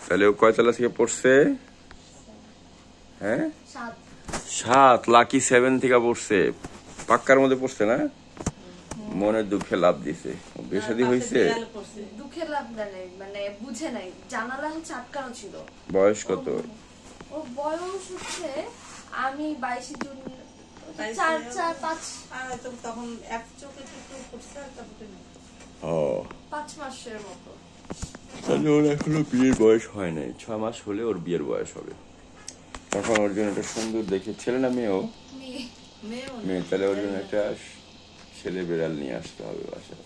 তাহলে ও কয়তলা থেকে পড়ছে? হ্যাঁ? সাত। সাত লাকি সেভেন থেকে পড়ছে। পাক্কার মধ্যে পড়ছে না? মনের দুঃখে লাভ দিছে। হয়েছে? দুঃখের লাভ নেই মানে বুঝে নাই। জানালা হচ্ছে আটকানো ছিল। বয়স কত? ও বয়স হচ্ছে আমি বাইশে জুন চার। চার পাঁচ। তখন এক চোখে একটু পড়ছে আর তারপরে না। ও পাঁচ মাসের মতো। তাহলে ওর এখনও বিয়ের বয়স হয় নাই। ছ মাস হলে ওর বিয়ের বয়স হবে। তখন ওর জন্য একটা সুন্দর দেখে ছেলে না মেয়েও। মেয়ে। তাহলে ওর জন্য একটা ছেলে বেড়াল নিয়ে আসতে হবে বাসায়।